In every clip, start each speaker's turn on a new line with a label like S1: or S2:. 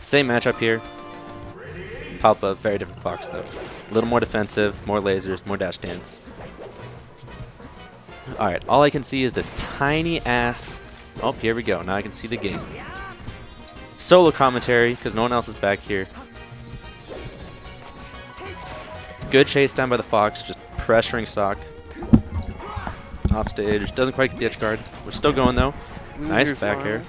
S1: Same matchup here. Palpa, very different Fox though. A little more defensive, more lasers, more dash dance. Alright, all I can see is this tiny ass. Oh, here we go. Now I can see the game. Solo commentary, because no one else is back here. Good chase down by the Fox, just pressuring Sock. Off stage, doesn't quite get the edge guard. We're still going though. Nice
S2: You're
S1: back
S2: fine.
S1: air.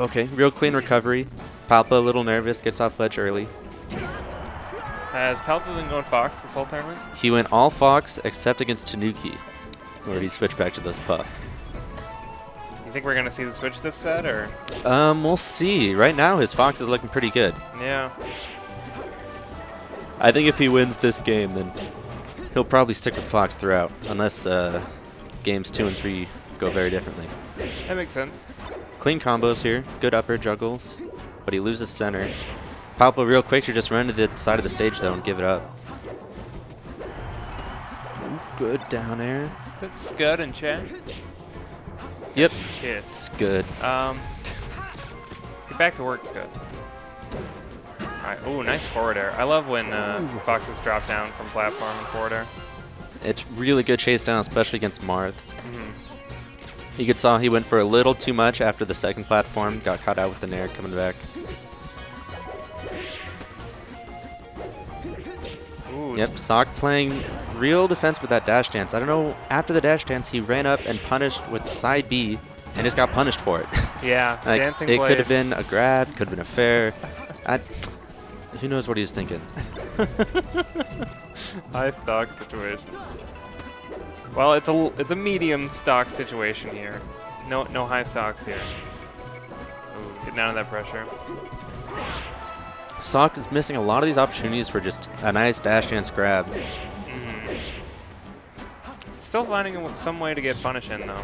S1: Okay, real clean recovery. Palpa a little nervous, gets off ledge early.
S2: Has Palpa been going Fox this whole tournament?
S1: He went all Fox except against Tanuki, where he switched back to this Puff.
S2: You think we're gonna see the switch this set, or?
S1: Um, we'll see. Right now, his Fox is looking pretty good.
S2: Yeah.
S1: I think if he wins this game, then he'll probably stick with Fox throughout, unless uh, games two and three go very differently.
S2: That makes sense.
S1: Clean combos here, good upper juggles, but he loses center. Palpa real quick to just run to the side of the stage though and give it up. Ooh, good down air.
S2: Is it Scud in chat?
S1: Yep,
S2: Yes.
S1: it's good.
S2: Um, get back to work, Scud. Alright, ooh, nice forward air. I love when uh, Foxes drop down from platform and forward air.
S1: It's really good chase down, especially against Marth. You could saw he went for a little too much after the second platform, got caught out with the nair coming back.
S2: Ooh,
S1: Yep, Sock playing real defense with that dash dance. I don't know, after the dash dance, he ran up and punished with side B and just got punished for it.
S2: Yeah,
S1: like,
S2: dancing
S1: it could have been a grab, could have been a fair. I, who knows what he was thinking?
S2: High stock situation. Well, it's a it's a medium stock situation here. No no high stocks here. Ooh, get down to that pressure.
S1: Sock is missing a lot of these opportunities for just a nice dash dance grab.
S2: Mhm. Still finding some way to get punish in though.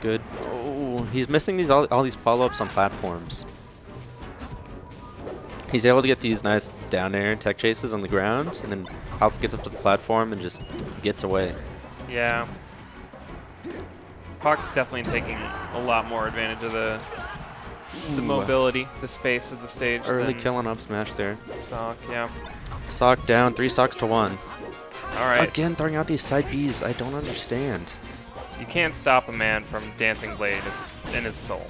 S1: Good. Oh, he's missing these all, all these follow-ups on platforms. He's able to get these nice down air tech chases on the ground, and then Palp gets up to the platform and just gets away.
S2: Yeah. Fox is definitely taking a lot more advantage of the the
S1: Ooh.
S2: mobility, the space of the stage.
S1: Early killing up smash there.
S2: Sock, yeah.
S1: Sock down, three stocks to one.
S2: All right.
S1: Again, throwing out these side Bs. I don't understand.
S2: You can't stop a man from dancing blade if it's in his soul.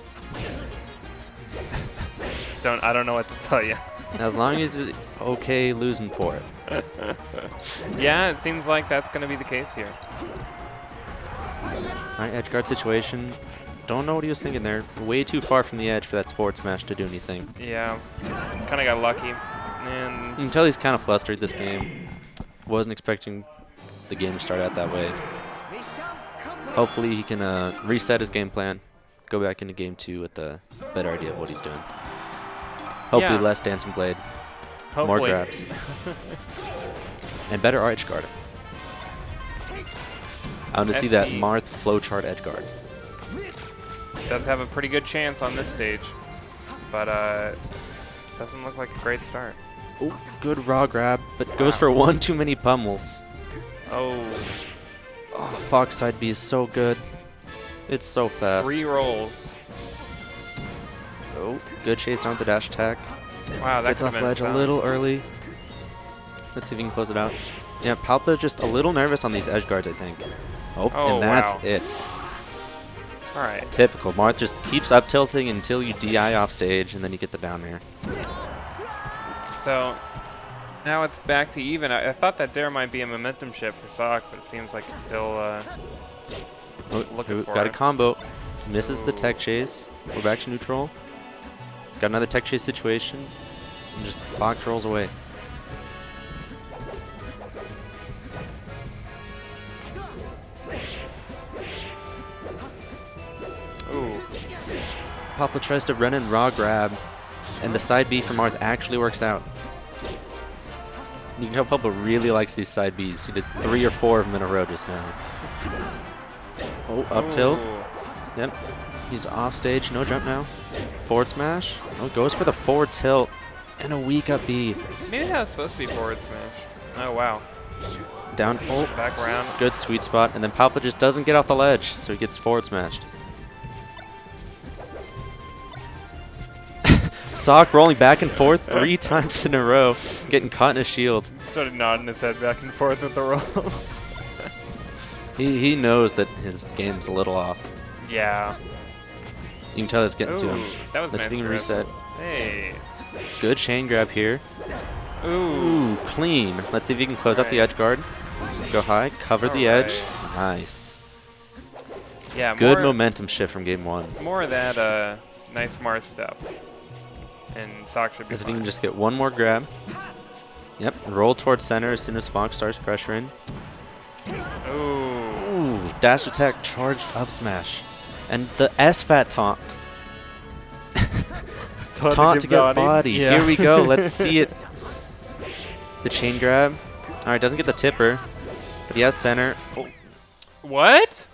S2: Just don't. I don't know what to tell you.
S1: As long as it's okay losing for it.
S2: yeah, it seems like that's going to be the case here.
S1: All right, edge guard situation. Don't know what he was thinking there. Way too far from the edge for that forward smash to do anything.
S2: Yeah, kind of got lucky, and
S1: You can tell he's kind of flustered this game. Wasn't expecting the game to start out that way. Hopefully he can uh, reset his game plan, go back into game two with a better idea of what he's doing. Hopefully
S2: Yeah.
S1: less dancing blade, more grabs, and better edge guard. I want to see that Marth flowchart edge guard.
S2: does have a pretty good chance on this stage, but uh, doesn't look like a great start.
S1: Oh, good raw grab, but goes for one too many pummels.
S2: Oh,
S1: Oh, Fox side B is so good. It's so fast.
S2: three rolls.
S1: Oh, good chase down with the dash attack.
S2: Wow, that
S1: Gets off ledge a little early. Let's see if we can close it out. Yeah, Palpa just a little nervous on these edge guards, I think. Oh,
S2: Oh,
S1: and that's
S2: wow.
S1: it.
S2: All right.
S1: Typical. Marth just keeps up tilting until you DI off stage, and then you get the down air.
S2: So now it's back to even. I, I thought that there might be a momentum shift for Sock, but it seems like it's still. Uh,
S1: Oh,
S2: Looking for
S1: got a combo. Misses the tech chase. We're back to neutral. Got another tech chase situation. And just Fox rolls away.
S2: ooh,
S1: Palpa tries to run in raw grab, and the side B from Marth actually works out. You can tell Palpa really likes these side Bs. He did three or four of them in a row just now. Oh, up tilt. Yep. He's off stage. No jump now. Forward smash. Oh, goes for the forward tilt. And a weak up B.
S2: Maybe that was supposed to be forward smash. Oh wow.
S1: Down. Oh,
S2: Back around.
S1: Good sweet spot. And then Palpa just doesn't get off the ledge, so he gets forward smashed. Sock rolling back and forth three times in a row, getting caught in a shield.
S2: Started nodding his head back and forth with the rolls.
S1: He, he knows that his game's a little off.
S2: yeah.
S1: You can tell it's getting to him.
S2: that was
S1: Let's
S2: nice
S1: him
S2: grab.
S1: reset.
S2: Hey.
S1: Good chain grab here.
S2: Ooh.
S1: Ooh, clean. Let's see if he can close out the edge guard. Go high, cover the edge. Nice.
S2: Yeah.
S1: Good momentum shift from game one.
S2: More of that uh, nice Marth stuff. And Sock should be
S1: Let's see if
S2: fine.
S1: can just get one more grab. Yep, roll towards center as soon as Fox starts pressuring.
S2: Ooh.
S1: Ooh, dash attack, charged up smash. And the S-Fat taunt. Taunt to get body. Here we go. Let's see it. The chain grab. All right, doesn't get the tipper, but he has center. Oh,
S2: What?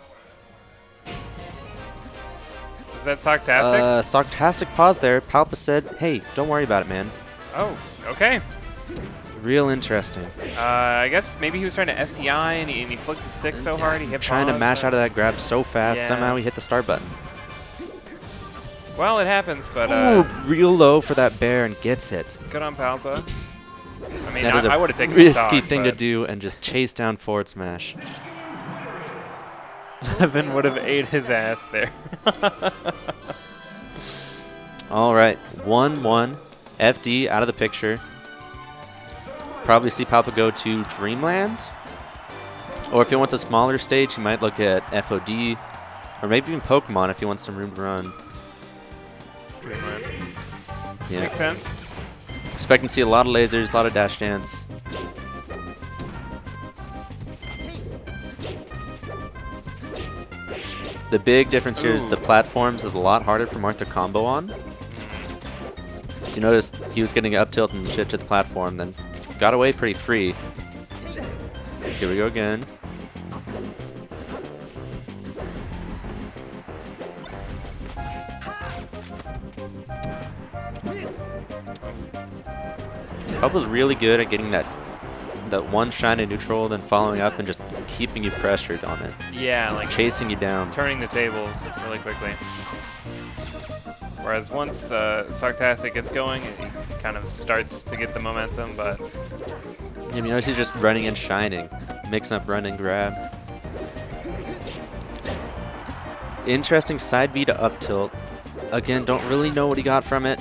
S2: Is that Socktastic?
S1: uh, Socktastic pause there. Palpa said, "Hey, don't worry about it, man.
S2: oh, okay.
S1: Real interesting.
S2: Uh, I guess maybe he was trying to SDI and he, and he flicked the stick so hard he hit
S1: Trying to mash out of that grab so fast.
S2: Yeah.
S1: Somehow he hit the start button.
S2: Well, it happens, but
S1: Ooh,
S2: uh,
S1: real low for that bair and gets it.
S2: good on Palpa. I mean,
S1: That is
S2: I,
S1: a
S2: I would have taken the
S1: risky
S2: stock,
S1: thing to do and just chase down forward smash.
S2: Leffen would have ate his ass there.
S1: All right, 1-1. FD out of the picture. Probably see Palpa go to Dreamland. Or if he wants a smaller stage, he might look at FOD. Or maybe even Pokemon if he wants some room to run.
S2: Dreamland.
S1: Yeah.
S2: Makes sense.
S1: Expecting to see a lot of lasers, a lot of dash dance. The big difference here is the platforms is a lot harder for Marth to combo on. You notice he was getting up tilt and shit to the platform, then got away pretty free. Here we go again. Pub was really good at getting that that one shine in neutral, then following up and just keeping you pressured on it,
S2: Yeah, like
S1: chasing you down.
S2: turning the tables really quickly. Whereas once uh, Socktastic gets going, it kind of starts to get the momentum, but
S1: Yeah, you notice he's just running and shining, mixing up run and grab. Interesting side B to up tilt. Again, don't really know what he got from it.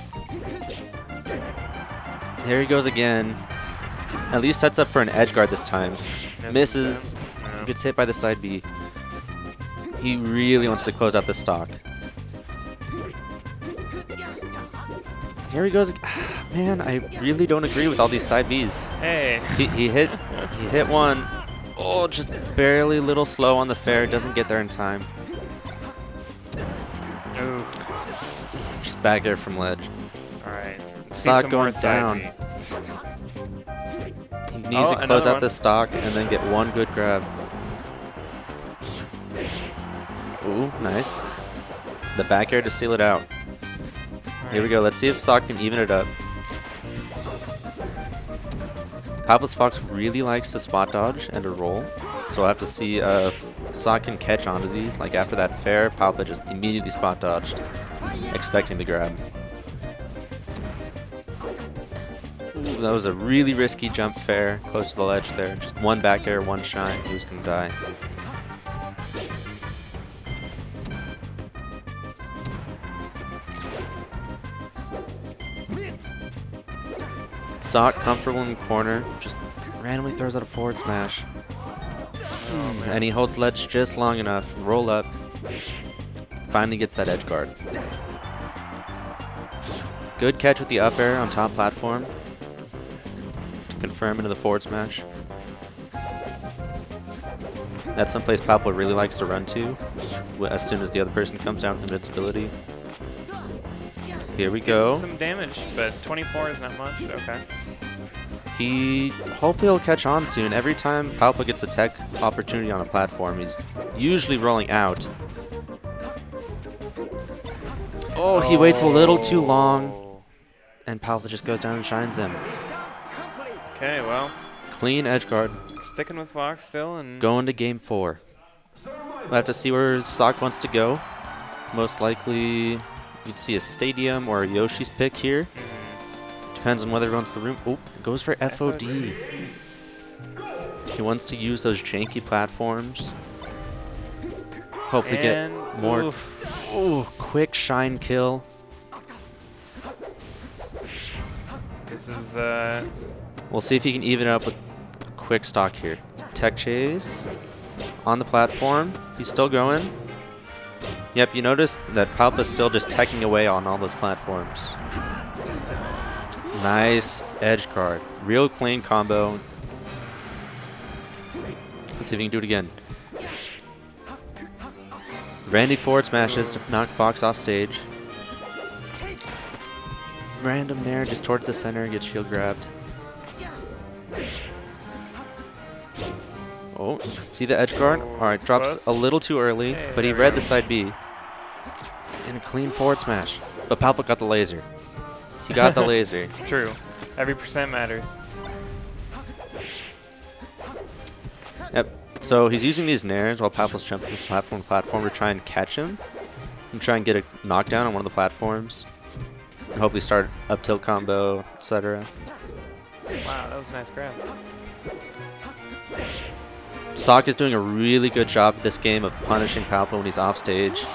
S1: There he goes again. At least sets up for an edge guard this time. Misses.
S2: Yeah.
S1: Gets hit by the side B. He really wants to close out the stock. Here he goes. Ah, Man, I really don't agree with all these side Bs.
S2: Hey.
S1: He, he hit he hit one. Oh, just barely a little slow on the fair. Doesn't get there in time.
S2: Ooh.
S1: Just back air from ledge.
S2: All right. Let's see
S1: Sock
S2: some more
S1: going down.
S2: B.
S1: He needs
S2: Oh,
S1: to close out
S2: one.
S1: the stock and then get one good grab. Ooh, nice. The back air to seal it out. Here we go. Let's see if Sock can even it up. Palpa's Fox really likes to spot dodge and to roll, so I'll have to see uh, if Sock can catch onto these. Like after that fair, Papa just immediately spot dodged, expecting the grab. Ooh, that was a really risky jump fair, close to the ledge there. Just one back air, one shine, he was gonna die. Sock comfortable in the corner, just randomly throws out a forward smash.
S2: Oh,
S1: And he holds ledge just long enough, roll up, finally gets that edge guard. Good catch with the up air on top platform to confirm into the forward smash. That's someplace Pablo really likes to run to as soon as the other person comes down with invincibility. Here we go.
S2: Some damage, but 24 is not much. Okay.
S1: He hopefully will catch on soon. Every time Palpa gets a tech opportunity on a platform, he's usually rolling out. Oh, he waits a little too long, and Palpa just goes down and shines him.
S2: Okay, well,
S1: Clean edge guard.
S2: sticking with Fox still, and
S1: Going to game four. We'll have to see where Sock wants to go. Most likely you'd see a Stadium or a Yoshi's pick here. Depends on whether he wants the room. Oh, it goes for FOD. He wants to use those janky platforms. Hopefully
S2: And
S1: get more.
S2: oof.
S1: Ooh, quick shine kill.
S2: This is uh
S1: We'll see if he can even it up with a quick stock here. Tech chase on the platform. He's still going. Yep, you notice that Palpa's still just teching away on all those platforms. Nice edge guard. Real clean combo. Let's see if he can do it again. Randy Ford smashes to knock Fox off stage. Random nair just towards the center, gets shield grabbed. Oh, see the edge guard? Alright, drops a little too early, but he read the side B. And a clean forward smash. But Palpa got the laser. He got the laser.
S2: it's true. Every percent matters.
S1: Yep. So he's using these nairs while Palpa's jumping from platform to platform to try and catch him. And try and get a knockdown on one of the platforms. And hopefully start up tilt combo, etc.
S2: Wow, that was a nice grab.
S1: Sock is doing a really good job this game of punishing Palpa when he's off stage.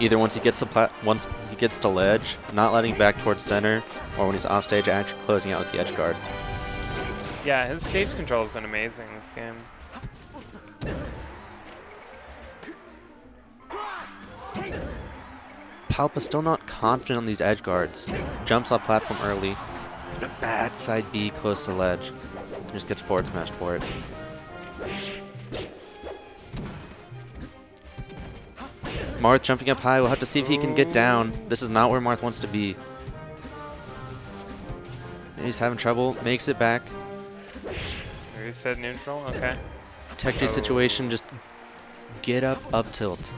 S1: Either once he gets to plat once he gets to ledge, not letting back towards center, or when he's off stage, actually closing out with the edge guard.
S2: Yeah, his stage control has been amazing this game.
S1: Palpa still not confident on these edge guards. Jumps off platform early. A bad side B close to ledge. And just gets forward smashed for it. Marth jumping up high. We'll have to see if he can get down. This is not where Marth wants to be. He's having trouble. Makes it back.
S2: Reset neutral. Okay.
S1: Tech J
S2: Oh.
S1: situation. Just get up, up tilt.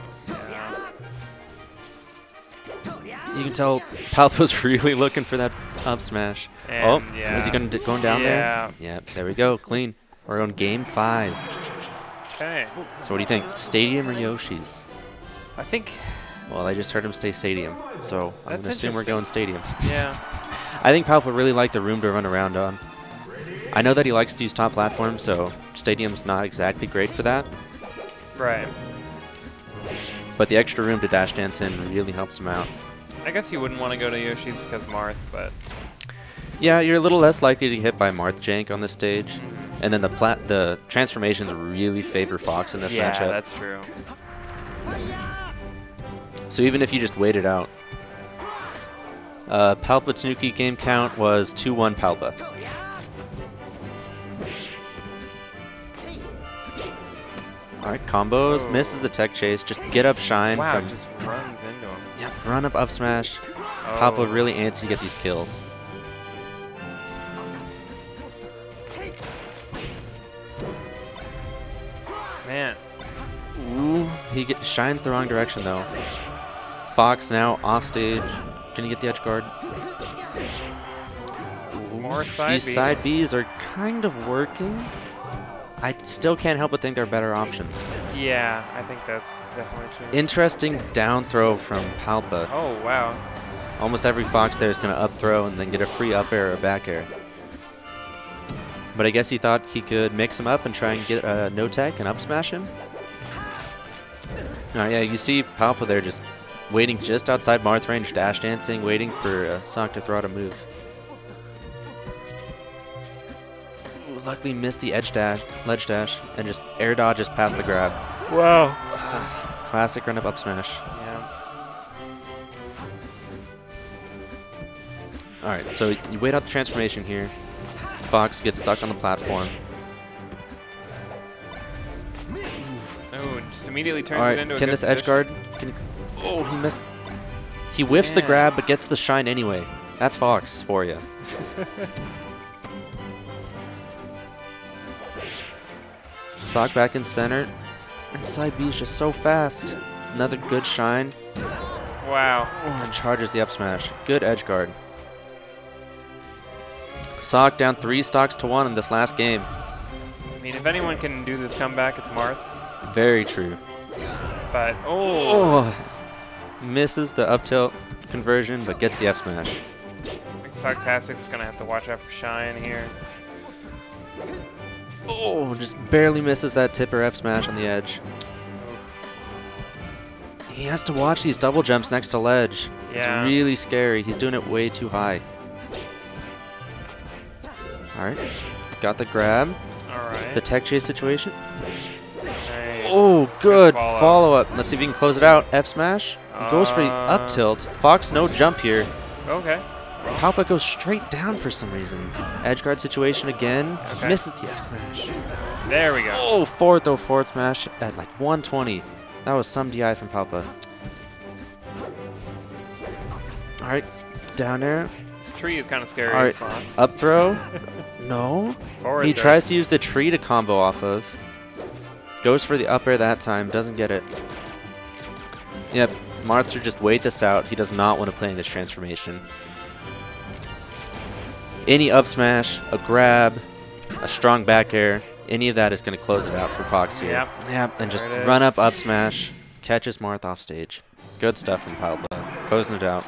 S2: Yeah.
S1: You can tell Palpa's really looking for that up smash. oh,
S2: yeah.
S1: is he going going down
S2: Yeah.
S1: there? Yeah, there we go. Clean. We're on game five.
S2: Okay.
S1: So what do you think? Stadium or Yoshi's?
S2: I think.
S1: Well, I just heard him say stadium, so I'm gonna assume we're going stadium.
S2: Yeah.
S1: I think Palpa really liked the room to run around on. I know that he likes to use top platforms, so stadium's not exactly great for that.
S2: Right.
S1: But the extra room to dash dance in really helps him out.
S2: I guess you wouldn't want to go to Yoshi's because Marth, but
S1: Yeah, you're a little less likely to get hit by Marth Jank on this stage. And then the plat the transformations really favor Fox in this
S2: yeah,
S1: matchup.
S2: that's true.
S1: So even if you just wait it out. Uh, Palpa Tanuki game count was 2-1 Palpa. Alright, combos,
S2: Oh.
S1: misses the tech chase, just get up shine
S2: Wow,
S1: from
S2: just runs into him.
S1: yep, run up up smash.
S2: Oh.
S1: Palpa really antsy to get these kills.
S2: Man.
S1: Ooh, he get, shines the wrong direction though. Fox now off stage. Gonna get the edge guard. Ooh,
S2: side
S1: These
S2: B.
S1: side Bs are kind of working. I still can't help but think they're better options.
S2: Yeah, I think that's definitely true.
S1: Interesting down throw from Palpa.
S2: oh, wow.
S1: Almost every Fox there is going to up throw and then get a free up air or back air. But I guess he thought he could mix him up and try and get a no tech and up smash him. Yeah, you see Palpa there just waiting just outside Marth range, dash dancing, waiting for uh, Sock to throw out a move. Ooh, luckily missed the edge dash, ledge dash, and just air dodges past the grab.
S2: Wow.
S1: Classic run up up smash.
S2: Yeah.
S1: Alright, so you wait out the transformation here. Fox gets stuck on the platform.
S2: Oh, just immediately turns it
S1: Alright,
S2: into a
S1: can
S2: good
S1: this edge
S2: position.
S1: guard? Can he, oh, he missed. He whiffs the grab, but gets the shine anyway. That's Fox for you. Sock back in center. And side B is just so fast. Another good shine.
S2: Wow.
S1: Oh, and charges the up smash. Good edge guard. Sock down three stocks to one in this last game.
S2: I mean, if anyone can do this comeback, it's Marth.
S1: Very true.
S2: But, oh,
S1: Oh, misses the up tilt conversion, but gets the F smash.
S2: Socktastic's gonna have to watch out for Shine here.
S1: Oh, just barely misses that tipper F smash on the edge. He has to watch these double jumps next to ledge.
S2: Yeah.
S1: It's really scary. He's doing it way too high. All right, got the grab.
S2: All right.
S1: The tech chase situation.
S2: Nice.
S1: Oh, good
S2: follow.
S1: follow up. Let's see if we can close it out. F smash. He goes for the
S2: Uh,
S1: up tilt. Fox no jump here.
S2: Okay.
S1: Palpa goes straight down for some reason. Edge guard situation again.
S2: Okay.
S1: Misses the F smash.
S2: There we go.
S1: Oh, forward throw forward smash at like 120. That was some DI from Palpa. All right, down there.
S2: This tree is kind of scary.
S1: All right,
S2: Fox.
S1: up throw. no.
S2: Forward
S1: He
S2: throw.
S1: tries to use the tree to combo off of. Goes for the up air that time. Doesn't get it. Yep. Martha just wait this out. He does not want to play in this transformation. Any up smash, a grab, a strong back air, any of that is going to close it out for Fox here.
S2: Yep.
S1: Yep. And just run up up smash, catches Marth off stage. Good stuff from Palpa. Closing it out.